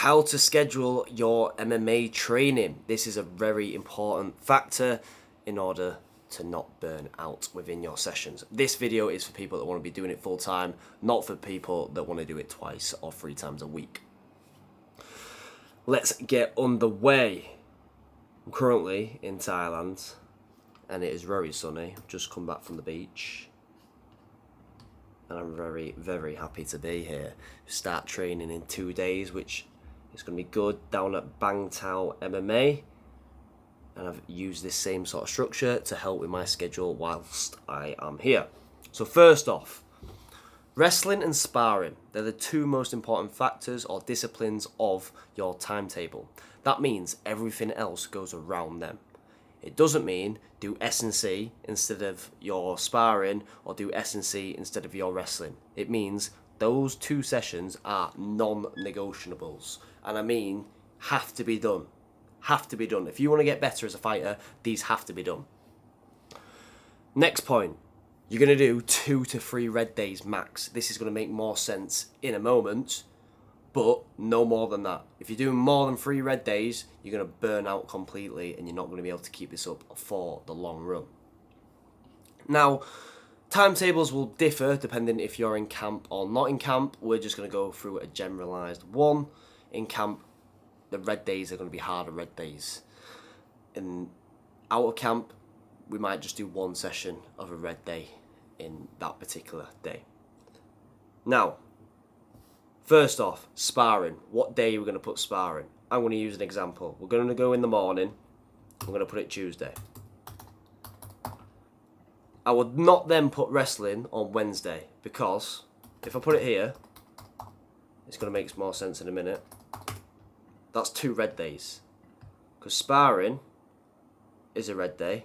how to schedule your MMA training. This is a very important factor in order to not burn out within your sessions. This video is for people that want to be doing it full time, not for people that want to do it twice or three times a week. Let's get underway. I'm currently in Thailand and it is very sunny. I've just come back from the beach and I'm very, very happy to be here. Start training in two days, which is going to be good down at Bang Tao MMA. And I've used this same sort of structure to help with my schedule whilst I am here. So, first off, wrestling and sparring, they're the two most important factors or disciplines of your timetable. That means everything else goes around them. It doesn't mean do S&C instead of your sparring or do S&C instead of your wrestling. It means those two sessions are non-negotiables. And I mean have to be done. Have to be done. If you want to get better as a fighter, these have to be done. Next point. You're going to do two to three red days max. This is going to make more sense in a moment but no more than that. If you're doing more than three red days, you're going to burn out completely and you're not going to be able to keep this up for the long run. Now, timetables will differ depending if you're in camp or not in camp. We're just going to go through a generalized one. In camp, the red days are going to be harder red days. In out of camp, we might just do one session of a red day in that particular day. Now, First off, sparring. What day are we going to put sparring? I'm going to use an example. We're going to go in the morning. I'm going to put it Tuesday. I would not then put wrestling on Wednesday because if I put it here, it's going to make more sense in a minute. That's two red days. Because sparring is a red day.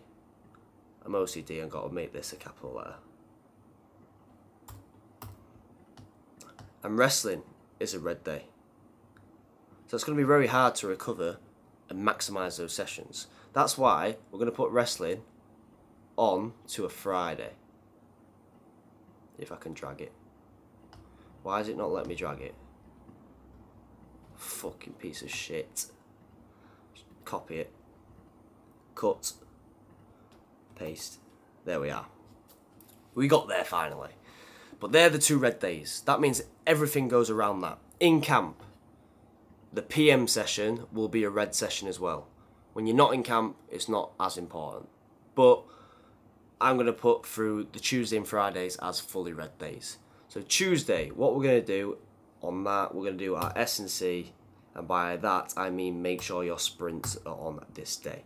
I'm OCD and got to make this a capital letter. And wrestling is a red day. So it's going to be very hard to recover and maximise those sessions. That's why we're going to put wrestling on to a Friday. If I can drag it. Why is it not letting me drag it? Fucking piece of shit. Copy it. Cut. Paste. There we are. We got there finally. But they're the two red days. That means everything goes around that. In camp, the PM session will be a red session as well. When you're not in camp, it's not as important. But I'm going to put through the Tuesday and Fridays as fully red days. So Tuesday, what we're going to do on that, we're going to do our S&C. And by that, I mean make sure your sprints are on this day.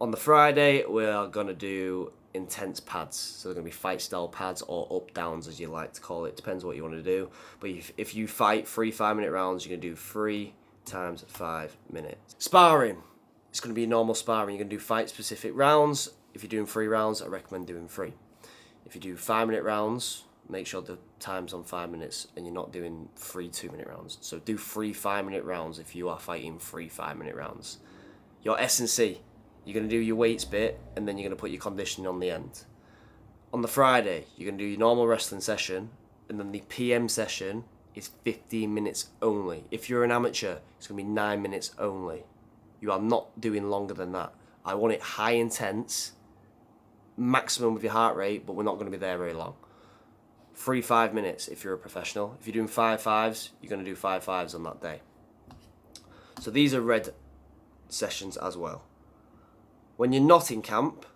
On the Friday, we're going to do intense pads. So they're going to be fight style pads or up downs as you like to call it. Depends what you want to do. But if, if you fight three five minute rounds, you're going to do three times five minutes. Sparring. It's going to be normal sparring. You're going to do fight specific rounds. If you're doing three rounds, I recommend doing three. If you do five minute rounds, make sure the time's on five minutes and you're not doing three two minute rounds. So do three five minute rounds if you are fighting three five minute rounds. Your S&C you're going to do your weights bit and then you're to put your conditioning on the end. On the Friday, you're to do your normal wrestling session and then the PM session is 15 minutes only. If you're an amateur, it's to be 9 minutes only. You are not doing longer than that. I want it high intense, maximum with your heart rate, but we're not to be there very long. Three five minutes if you're a professional. If you're doing five fives, you're going to do five fives on that day. So these are red sessions as well. When you're not in camp,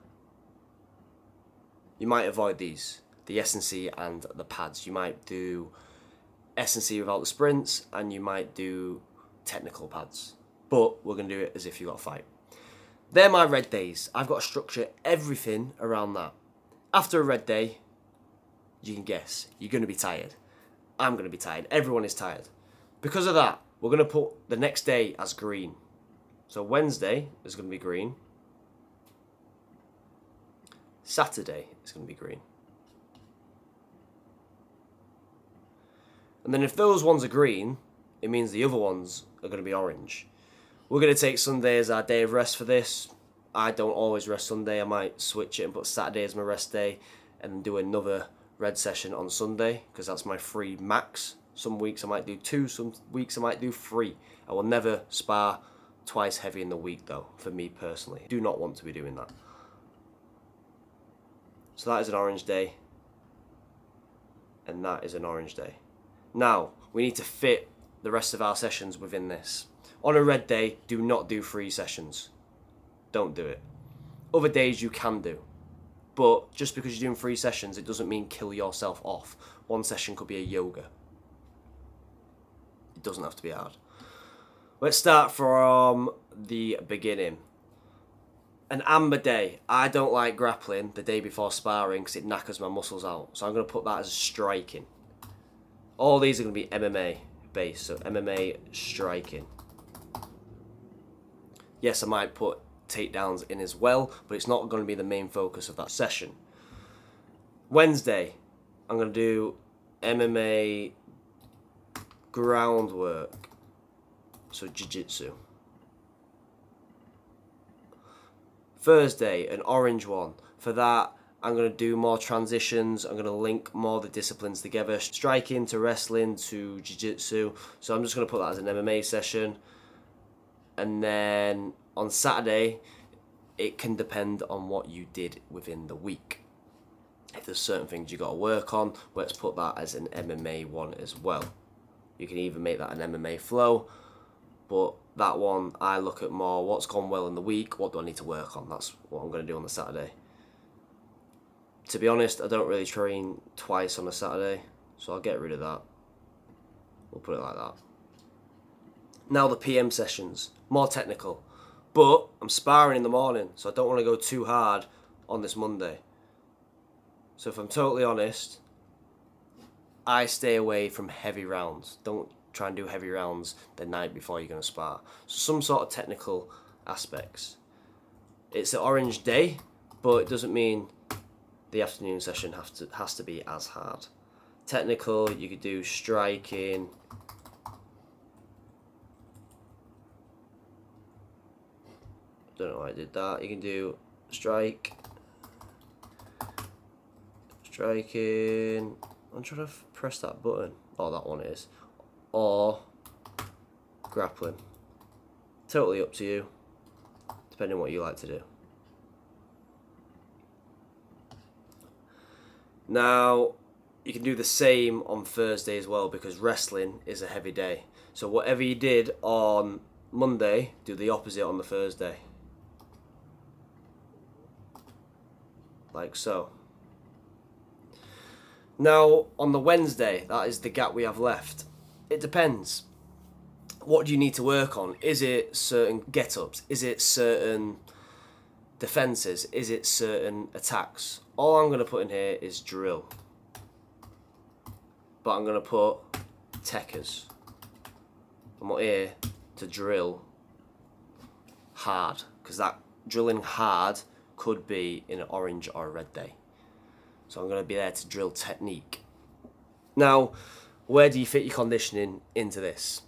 you might avoid these, the S&C and the pads. You might do S&C without the sprints and you might do technical pads. But we're going to do it as if you got a fight. They're my red days. I've got to structure everything around that. After a red day, you can guess, you're going to be tired. I'm going to be tired. Everyone is tired. Because of that, we're going to put the next day as green. So Wednesday is going to be green. Saturday is going to be green. And then if those ones are green, it means the other ones are going to be orange. We're going to take Sunday as our day of rest for this. I don't always rest Sunday. I might switch it and put Saturday as my rest day and do another red session on Sunday because that's my free max Some weeks I might do two, some weeks I might do three. I will never spar twice heavy in the week though, for me personally. do not want to be doing that. So that is an orange day. And that is an orange day. Now, we need to fit the rest of our sessions within this. On a red day, do not do three sessions. Don't do it. Other days you can do. But just because you're doing three sessions, it doesn't mean kill yourself off. One session could be a yoga. It doesn't have to be hard. Let's start from the beginning. An amber day. I don't like grappling the day before sparring because it knackers my muscles out. So I'm going to put that as striking. All these are going to be MMA based. So MMA striking. Yes, I might put takedowns in as well, but it's not going to be the main focus of that session. Wednesday, I'm going to do MMA groundwork, so jiu-jitsu. Thursday, an orange one. For that, I'm going to do more transitions. I'm going to link more the disciplines together. Striking to wrestling to jiu-jitsu. So I'm just going to put that as an MMA session. And then on Saturday, it can depend on what you did within the week. If there's certain things you got to work on, let's put that as an MMA one as well. You can even make that an MMA flow, but that one I look at more what's gone well in the week, what do I need to work on? That's what I'm going to do on the Saturday. To be honest, I don't really train twice on a Saturday, so I'll get rid of that. We'll put it like that. Now the PM sessions, more technical. But I'm sparring in the morning, so I don't want to go too hard on this Monday. So if I'm totally honest, I stay away from heavy rounds. Don't try and do heavy rounds the night before you're going to spar. So some sort of technical aspects. It's an orange day, but it doesn't mean the afternoon session have to has to be as hard. Technical, you could do striking, don't know why I did that. You can do strike, striking. I'm trying to press that button. Oh, that one is. Or grappling. Totally up to you, depending on what you like to do. Now, you can do the same on Thursday as well because wrestling is a heavy day. So whatever you did on Monday, do the opposite on the Thursday. Like so. Now, on the Wednesday, that is the gap we have left. It depends. What do you need to work on? Is it certain get ups? Is it certain defences? Is it certain attacks? All I'm going to put in here is drill. But I'm going to put techers. I'm not here to drill hard because that drilling hard could be in an orange or a red day. So I'm going to be there to drill technique. Now, where do you fit your conditioning into this?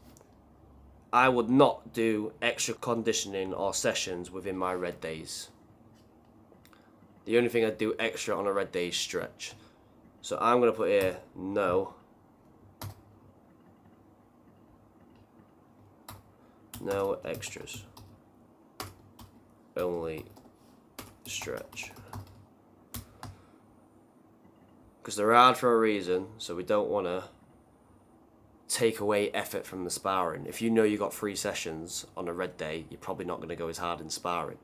I would not do extra conditioning or sessions within my red days. The only thing I'd do extra on a red day is stretch. So I'm going to put here no. No extras. Only stretch. Because they're hard for a reason, so we don't want to take away effort from the sparring. If you know you got three sessions on a red day, you're probably not going to go as hard in sparring.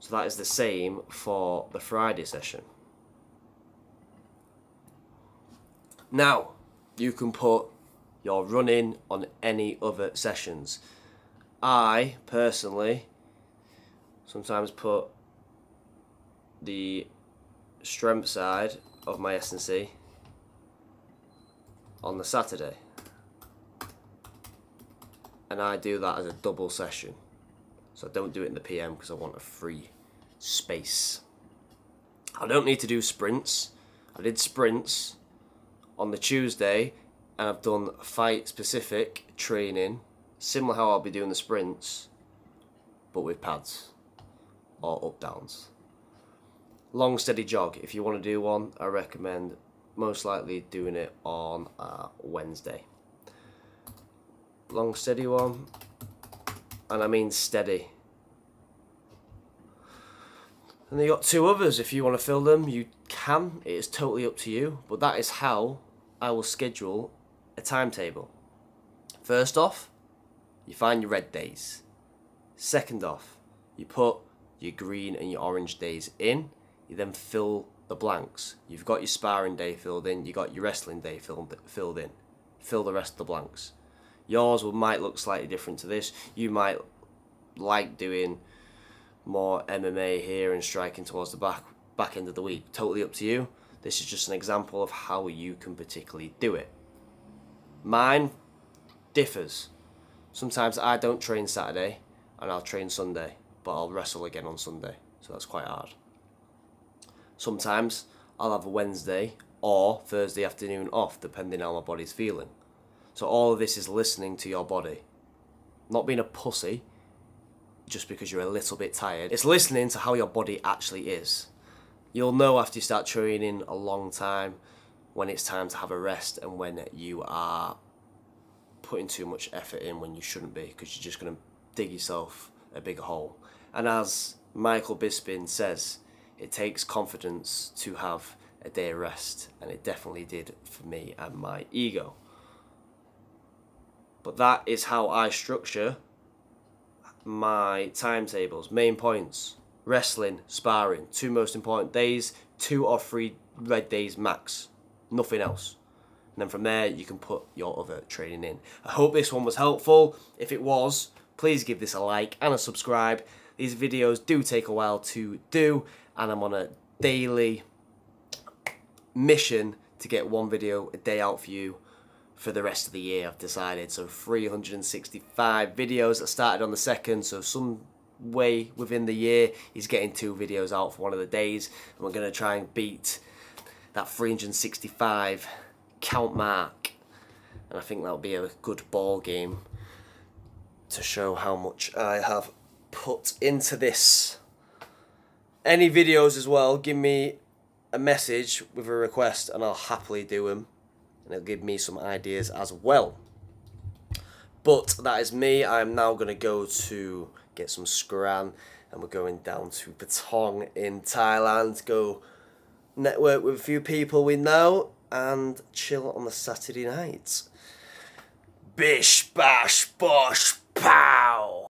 So that is the same for the Friday session. Now, you can put your running on any other sessions. I, personally, sometimes put the strength side of my S&C on the Saturday. And I do that as a double session. So I don't do it in the PM because I want a free space. I don't need to do sprints. I did sprints on the Tuesday and I've done fight specific training similar how I'll be doing the sprints but with pads or up downs long steady jog if you want to do one I recommend most likely doing it on uh, Wednesday. Long steady one, and I mean steady. And you got two others. If you want to fill them, you can. It is totally up to you. But that is how I will schedule a timetable. First off, you find your red days. Second off, you put your green and your orange days in. You then fill the blanks. You've got your sparring day filled in. You got your wrestling day filled filled in. Fill the rest of the blanks. Yours will might look slightly different to this. You might like doing more MMA here and striking towards the back back end of the week. Totally up to you. This is just an example of how you can particularly do it. Mine differs. Sometimes I don't train Saturday and I'll train Sunday, but I'll wrestle again on Sunday. So that's quite hard. Sometimes I'll have a Wednesday or Thursday afternoon off, depending on how my body's feeling. So all of this is listening to your body. Not being a pussy just because you're a little bit tired. It's listening to how your body actually is. You'll know after you start training a long time when it's time to have a rest and when you are putting too much effort in when you shouldn't be because you're just going to dig yourself a big hole. And as Michael Bisping says, it takes confidence to have a day of rest, and it definitely did for me and my ego. But that is how I structure my timetables, main points, wrestling, sparring, two most important days, two or three red days max, nothing else. And then from there, you can put your other training in. I hope this one was helpful. If it was, please give this a like and a subscribe. These videos do take a while to do, and I'm on a daily mission to get one video a day out for you for the rest of the year. I've decided so 365 videos that started on the second so some way within the year he's getting two videos out for one of the days and we're going to try and beat that 365 count mark. And I think that'll be a good ball game to show how much I have put into this any videos as well give me a message with a request and I'll happily do them and it'll give me some ideas as well. But that is me. I'm now going to go to get some scran and we're going down to Patong in Thailand. Go network with a few people we know and chill on the Saturday night. Bish, bash, bosh, pow!